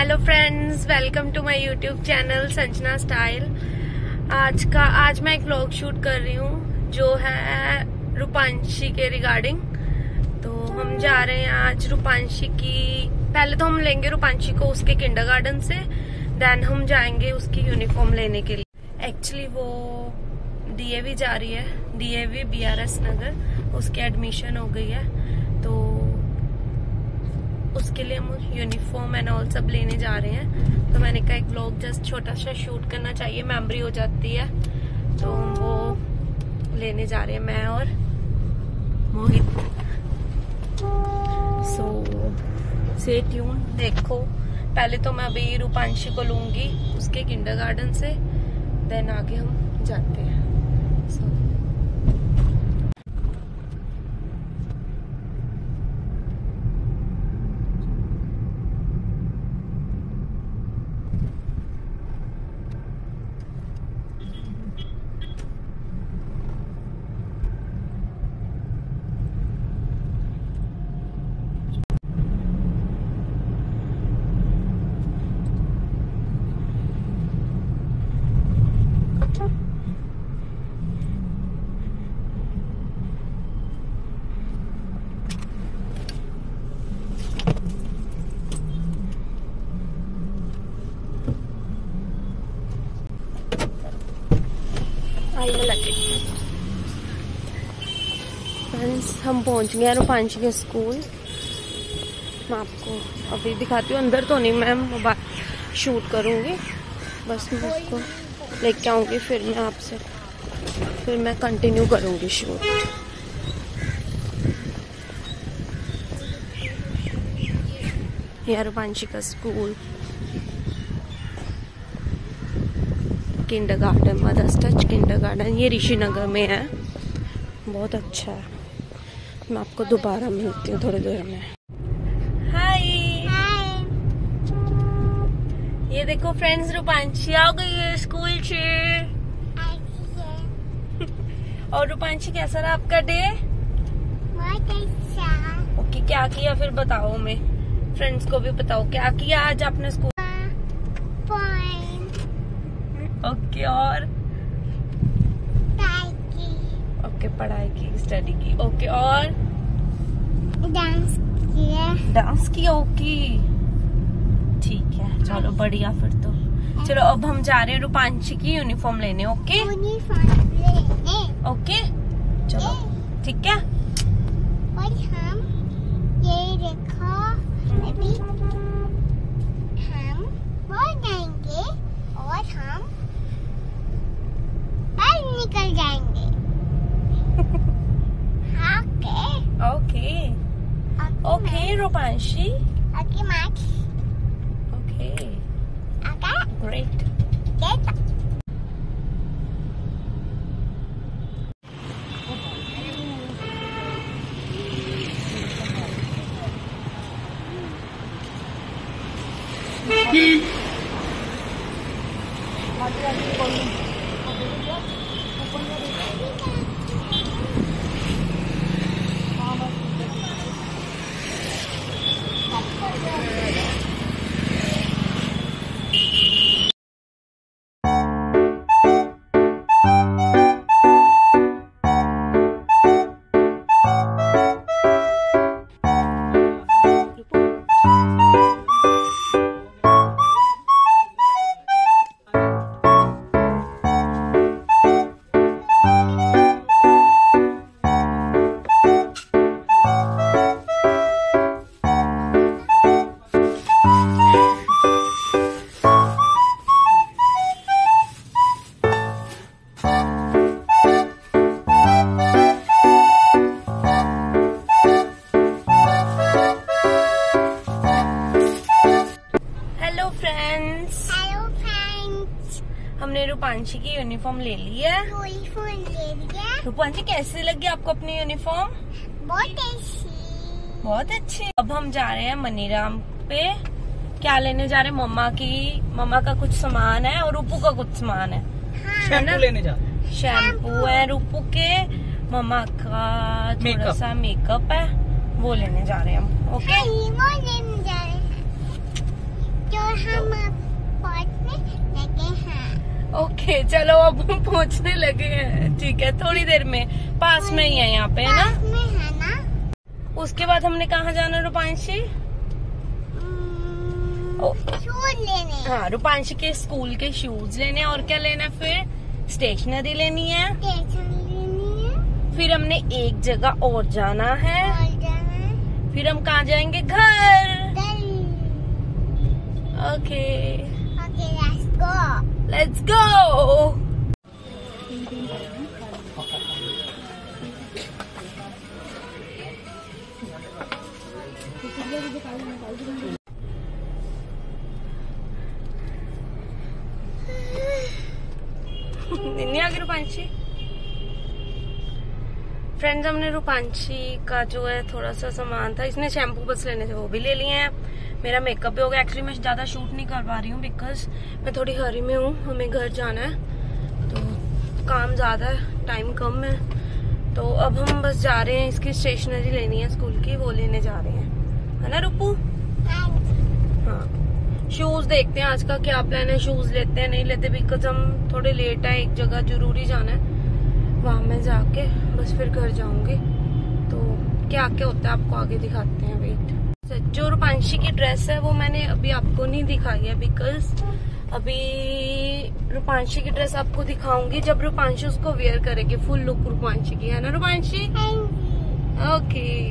Hello friends welcome to my YouTube channel Sanjana style आज का, आज मैं एक व्लॉग शूट कर रही हूँ, जो है रूपांशी के रिगार्डिंग तो हम जा रहे हैं आज रूपांशी की, पहले तो हम लेंगे रूपांशी को उसके किंडरगार्टन से देन हम जाएँगे उसकी यूनिफॉर्म लेने के लिए. एक्चुअली वो डीएवी जा रही है डीएवी बीआरएस नगर, उसकी एडमिशन हो गई है. तो उसके लिए हम यूनिफॉर्म एंड ऑल सब लेने जा रहे हैं। तो मैंने कहा एक व्लॉग जस्ट छोटा सा शूट करना चाहिए मेमोरी हो जाती है। तो वो लेने जा रहे हैं मैं और मोहित। सो से ट्यून देखो। पहले तो मैं अभी रूपांशी को लूँगी उसके किंडरगार्टन से देन आगे हम जाते हैं। सो so, फ्रेंड्स हम पहुँच गए रूपांशी के स्कूल। मैं आपको अभी दिखाती हूँ। अंदर तो नहीं, मैम शूट करूँगी। बस मैं उसको लेके आऊँगी, फिर मैं आपसे फिर मैं कंटिन्यू करूँगी शूट। यह रूपांशी का school. Kindergarten mother's touch kindergarten ये ऋषिनगर में है। बहुत अच्छा है। मैं आपको दोबारा मिलती हूँ थोड़ी देर में। हाय ये देखो फ्रेंड्स रूपांशी आ गई है स्कूल से। और रूपांशी कैसा रहा आपका डे बहुत अच्छा। ओके क्या किया? फिर बताओ मैं फ्रेंड्स को भी बताओ क्या किया आज आपने स्कूल ओके और? ओके पढ़ाई की स्टडी की ओके और? डांस किया डांस किया ओके ठीक है चलो बढ़िया फिर तो। चलो अब हम जा रहे हैं रूपांशी की यूनिफॉर्म लेने ओके ओके चलो ठीक है? और हम ये देखो अभी लिया रूपांशी कैसी लगी आपको अपनी यूनिफॉर्म बहुत अच्छी। बहुत अच्छी। अब हम जा रहे हैं मनीराम पे। क्या लेने जा रहे हैं? मम्मा की मम्मा का कुछ सामान है और रूपू का कुछ सामान है। है। ना? शैम्पू लेने जा शैम्पू है रूपू के। मम्मा का थोड़ा सा मेकअप है। वो लेने जा रहे हैं हम ओके हाँ, वो लेने जा रहे हैं। ओके चलो अब हम पहुँचने लगे हैं। ठीक है थोड़ी देर में। पास में ही है यहाँ पे है ना? है ना? उसके बाद हमने कहा जाना रूपांशी? लेने। हाँ रूपांशी के स्कूल के शूज़ लेने और क्या लेना है फिर? स्टेशनरी लेनी है। लेनी है। फिर हमने एक जगह और जाना है। और जाना है। फिर हम कहा जाएँगे? घर। ओके। ओके लेट्स गो नहीं आ रूपांशी फ्रेंड्स हमने रूपांशी का जो है थोड़ा सा सामान था, इसने शैम्पू बस लेने थे, वो भी ले लिए हैं। मेरा मेकअप भी हो गया. एक्चुअली मैं ज़्यादा शूट नहीं कर पा रही हूँ बिकॉज़ मैं थोड़ी हरी में हूँ. हमें घर जाना है. तो काम ज़्यादा है. टाइम कम है. तो अब हम बस जा रहे हैं. इसकी स्टेशनरी लेनी है स्कूल की. वो लेने जा रहे हैं. है ना, रूपू? हाँ. शूज़ देखते हैं. आज का क्या प्लान है? शूज़ लेते हैं, नहीं लेते? बिकॉज़ हम थोड़े लेट है. एक जगह ज़रूरी जाना है. वहाँ में जाके बस फिर घर जाऊँगी. तो क्या क्या होता है? आपको आगे दिखाते हैं. वेट जो रूपांशी की ड्रेस है वो मैंने अभी आपको नहीं दिखाई है बिकॉज़ अभी रूपांशी की ड्रेस आपको दिखाऊँगी जब रूपांशी उसको वेयर करेगी फुल लुक रूपांशी की है ना रूपांशी? ओके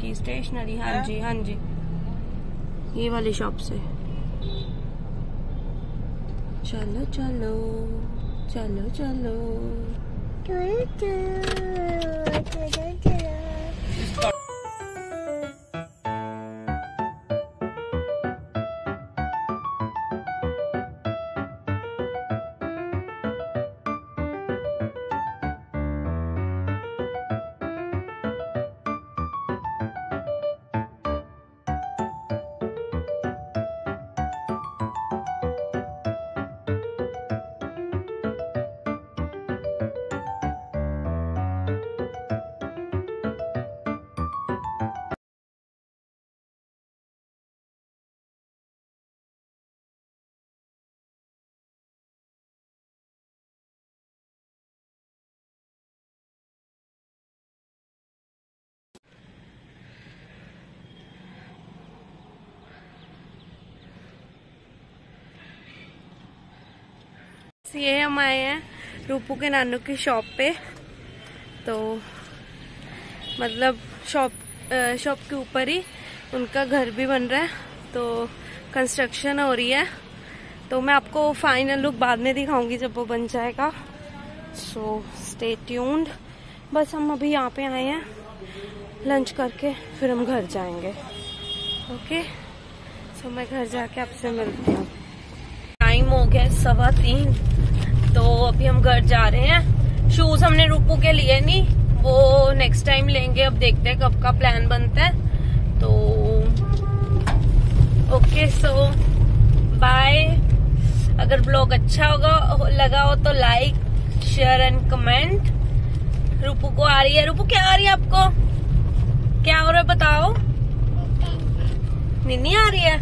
की स्टेशनरी हाँ जी हाँ जी। ये वाली शॉप से। चलो चलो चलो चलो। ये हम आए हैं रूपू के नानू की शॉप पे। तो मतलब शॉप शॉप के ऊपर ही उनका घर भी बन रहा है। तो कंस्ट्रक्शन हो रही है। तो मैं आपको फाइनल लुक बाद में दिखाऊँगी जब वो बन जाएगा। सो स्टे ट्यून्ड बस हम अभी यहाँ पे आए हैं लंच करके, फिर हम घर जाएँगे। ओके? सो मैं घर जाके आपसे मिलती हूँ। टाइम हो गया सवा तीन। तो अभी हम घर जा रहे हैं। शूज़ हमने रूपू के लिए नहीं वो नेक्स्ट टाइम लेंगे। अब देखते हैं कब का प्लान बनता है। तो ओके सो बाय अगर ब्लॉग अच्छा होगा लगा हो तो like share and comment Rupu को आ रही है। रूपू क्या आ रही है आपको? क्या हो रहा है बताओ। निन्नी आ रही है।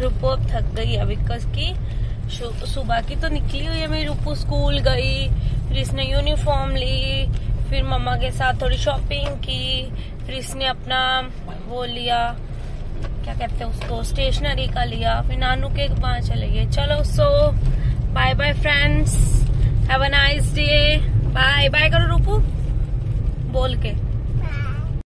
रूपू अब थक गई है बिकॉज़ की सुबह की तो निकली हुई है मेरी रूपू, स्कूल गई, फिर इसने यूनिफॉर्म ली, फिर मम्मा के साथ थोड़ी शॉपिंग की, फिर इसने अपना वो लिया, क्या कहते हैं उसको स्टेशनरी का लिया, फिर नानू के वहाँ चले गए। चलो so bye bye friends have a nice day bye bye करो रूपू, बोल के।